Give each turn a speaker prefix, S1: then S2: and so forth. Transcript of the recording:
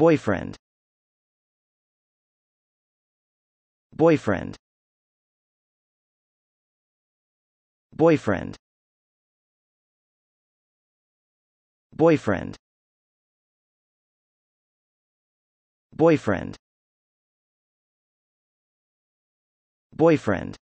S1: Boyfriend. Boyfriend. Boyfriend. Boyfriend. Boyfriend. Boyfriend.